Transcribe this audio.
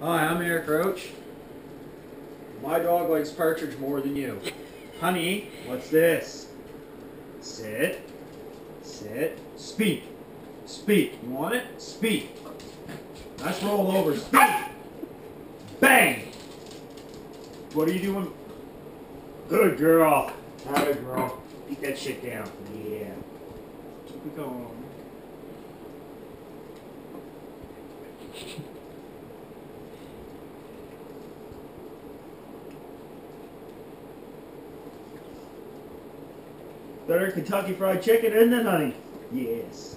Hi, I'm Erik Roach. My dog likes partridge more than you. Honey, what's this? Sit. Sit. Speak. Speak. You want it? Speak. Let's roll over. Speak. Bang! What are you doing? Good girl. Good girl. Beat that shit down. Yeah. Keep it going. Better Kentucky Fried Chicken, isn't it, honey? Yes.